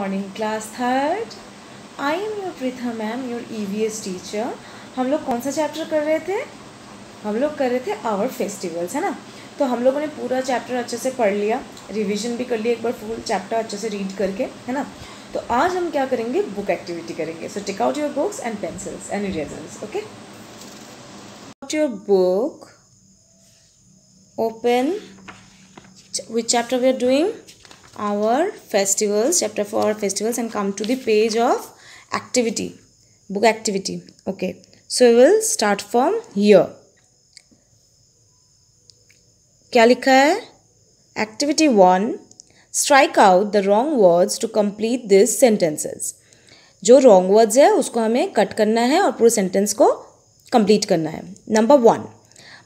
Morning class third I am your Preetha ma'am your EVS teacher हम लोग कौन सा चैप्टर कर रहे थे? हम लोग कर रहे थे आवर फेस्टिवल्स है ना? तो हम लोगों ने पूरा चैप्टर अच्छे से पढ़ लिया रिवीजन भी कर लिया, एक बार फुल चैप्टर अच्छे से रीड करके, है ना? तो आज हम क्या करेंगे? बुक एक्टिविटी करेंगे. So take out your books and pencils and erasers okay your book open which chapter we are doing? Our festivals, chapter for our festivals, and come to the page of activity, book activity. Okay. So, we will start from here. क्या लिखा है? Activity one strike out the wrong words to complete this sentences जो wrong words है, उसको हमें cut करना है और पूरे सेंटेंस को कंप्लीट करना है. Number one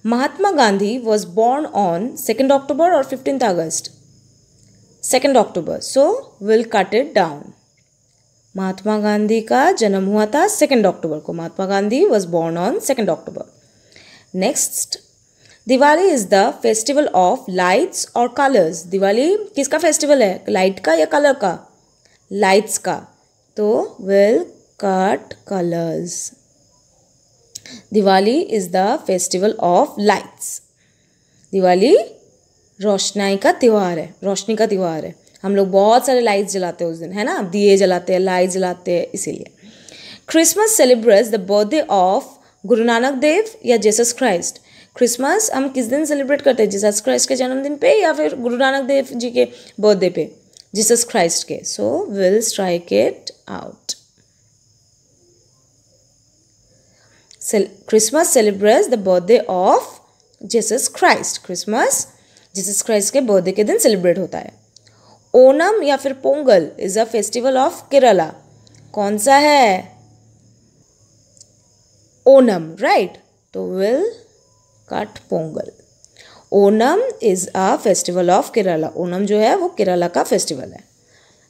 Mahatma Gandhi was born on second October or fifteenth August second October so will cut it down Mahatma Gandhi का जन्म हुआ था सेकेंड अक्टूबर को Mahatma Gandhi was born on second October next Diwali is the festival of lights or colours Diwali किसका festival है light का या colour का लाइट्स का तो will cut colours Diwali is the festival of lights Diwali रोशनाई का त्यौहार है, रोशनी का त्यौहार है। हम लोग बहुत सारे लाइट्स जलाते हैं उस दिन, है ना? दिए जलाते हैं लाइट जलाते हैं, इसीलिए। Christmas celebrates the birthday of Guru Nanak Dev या जेसस क्राइस्ट क्रिसमस हम किस दिन सेलिब्रेट करते हैं? जीसस क्राइस्ट के जन्मदिन पे या फिर गुरु नानक देव जी के बर्थडे पे? जीसस क्राइस्ट के। So will strike it out Christmas celebrates the birthday of Jesus Christ Christmas Jesus Christ के बर्थडे के दिन सेलिब्रेट होता है। ओनम या फिर Pongal is a festival of Kerala कौन सा है? ओनम राइट तो will cut Pongal. Onam is a festival of Kerala Onam जो है, वो केरला का फेस्टिवल है।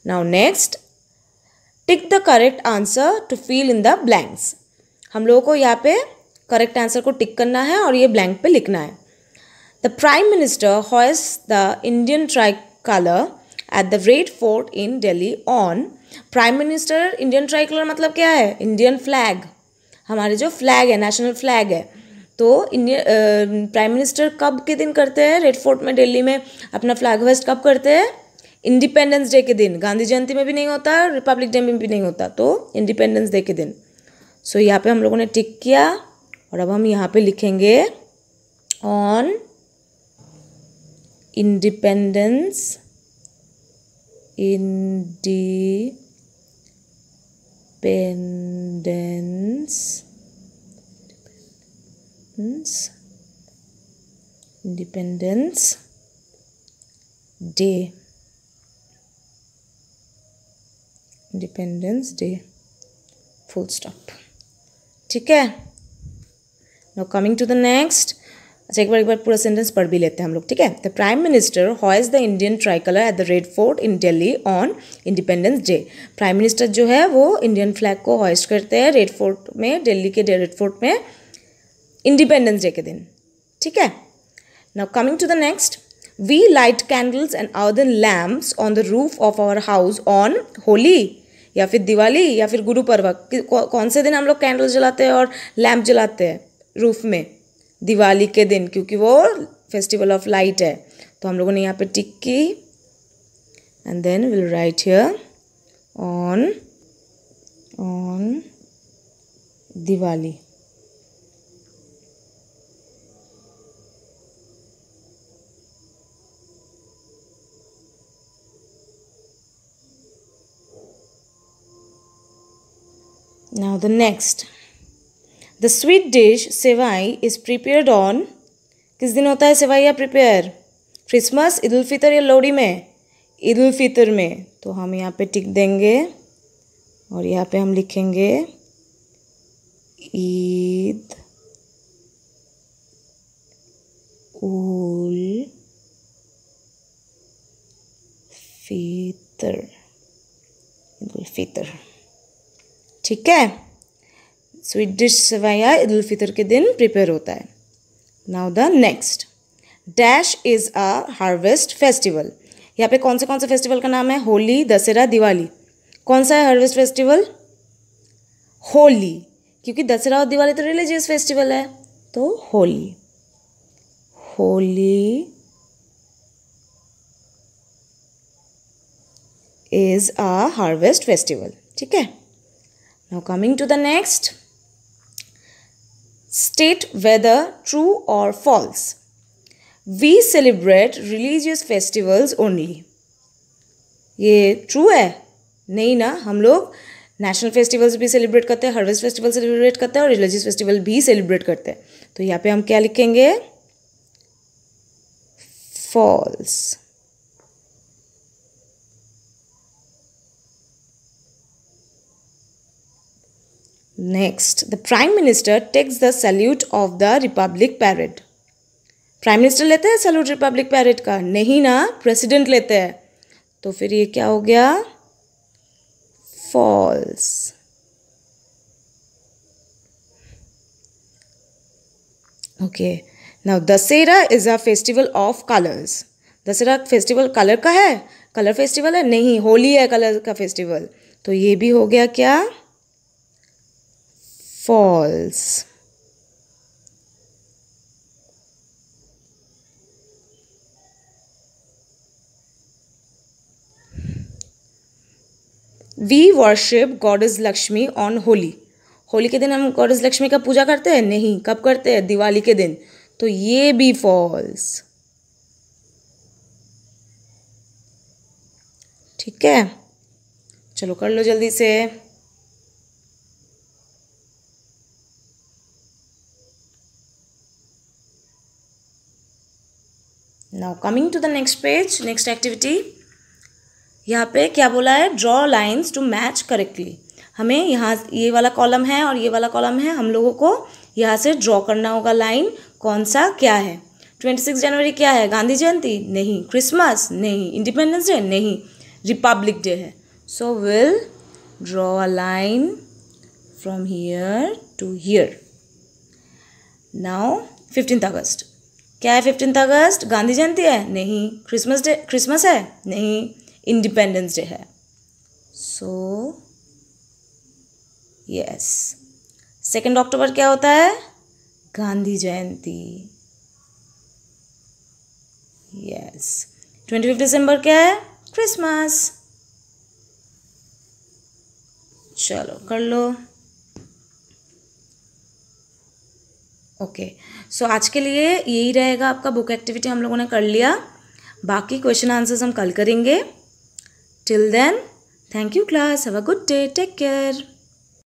Now next tick the correct answer to fill in the blanks हम लोगों को यहाँ पे करेक्ट आंसर को टिक करना है और ये ब्लैंक पे लिखना है। Prime minister hoist the Indian tricolour at the Red Fort in Delhi on prime minister Indian colour मतलब क्या है? इंडियन फ्लैग हमारे जो फ्लैग है नेशनल फ्लैग है तो इंडियन प्राइम मिनिस्टर कब के दिन करते हैं? रेड फोर्ट में दिल्ली में अपना फ्लैग होस्ट कब करते हैं? इंडिपेंडेंस डे के दिन. गांधी जयंती में भी नहीं होता रिपब्लिक डे में भी नहीं होता तो इंडिपेंडेंस डे के दिन. सो so, यहाँ पे हम लोगों ने टिक किया और अब हम यहाँ पे लिखेंगे on independence independence independence day independence day full stop ठीक है now coming to the next अच्छा एक बार एक बार पूरा सेंटेंस पढ़ भी लेते हैं हम लोग, ठीक है? The prime minister हॉइज the Indian tricolour at the Red Fort in Delhi on Independence Day prime minister जो है, वो इंडियन फ्लैग को हॉइस्ट करते हैं रेड फोर्ट में दिल्ली के रेड फोर्ट में इंडिपेंडेंस डे के दिन, ठीक है? Now coming to the next we light candles and other lamps on the roof of our house on Holi या फिर दिवाली या फिर गुरु पर्व कौन से दिन हम लोग कैंडल जलाते हैं और लैम्प जलाते हैं रूफ में? दिवाली के दिन, क्योंकि वो फेस्टिवल ऑफ़ लाइट है तो हम लोगों ने यहाँ पे टिक की and then will write here on on Diwali Now the next. The sweet dish sevai is prepared on किस दिन होता है सेवाइया प्रिपेयर क्रिसमस ईद उल फितर या लोहड़ी में? ईद उल फितर में। तो हम यहाँ पे टिक देंगे और यहाँ पे हम लिखेंगे ईद उल फितर। ईद उल फितर। ठीक है? स्वीट डिश सवैया ईद फितर के दिन प्रिपेयर होता है। Now the next dash is a harvest festival यहाँ पे कौन से कौन से फेस्टिवल का नाम है? होली, दशहरा, दिवाली। कौन सा है हार्वेस्ट फेस्टिवल होली। क्योंकि दशहरा और दिवाली तो रिलीजियस फेस्टिवल है तो Holi. Holi is a harvest festival ठीक है? Now coming to the next state whether true or false we celebrate religious festivals only ये ट्रू है? नहीं ना? हम लोग नेशनल फेस्टिवल्स भी सेलिब्रेट करते हैं हार्वेस्ट फेस्टिवल सेलिब्रेट करते हैं और रिलीजियस फेस्टिवल भी सेलिब्रेट करते हैं। तो यहाँ पे हम क्या लिखेंगे? False next the prime minister takes the salute of the republic parade prime minister लेते हैं सल्यूट रिपब्लिक पैरेड का नहीं ना प्रेसिडेंट लेते हैं तो फिर ये क्या हो गया? False okay now Dussehra is a festival of colours Dussehra festival colour का है कलर फेस्टिवल है नहीं होली है कलर का फेस्टिवल तो ये भी हो गया क्या? False we worship goddess Lakshmi on Holi Holi के दिन हम गॉडेज लक्ष्मी का पूजा करते हैं? नहीं। कब करते हैं? दिवाली के दिन। तो ये भी फॉल्स ठीक है? चलो कर लो जल्दी से। Now coming to the next page next activity यहाँ पे क्या बोला है? Draw lines to match correctly हमें यहाँ ये वाला कॉलम है और ये वाला कॉलम है। हम लोगों को यहाँ से ड्रॉ करना होगा लाइन कौन सा? क्या है? ट्वेंटी सिक्स जनवरी क्या है? गांधी जयंती? नहीं. क्रिसमस नहीं. इंडिपेंडेंस डे नहीं. रिपब्लिक डे है। So will draw a line from here to here now fifteenth August क्या है फिफ्टींथ अगस्त? गांधी जयंती है? नहीं। क्रिसमस डे क्रिसमस है? नहीं। इंडिपेंडेंस डे है। सो यस सेकेंड अक्टूबर क्या होता है? Gandhi Jayanti. Yes twenty fifth December क्या है? क्रिसमस चलो, कर लो। ओके सो आज के लिए यही रहेगा आपका बुक एक्टिविटी हम लोगों ने कर लिया। बाकी क्वेश्चन आंसर्स हम कल करेंगे। Till then thank you class have a good day take care.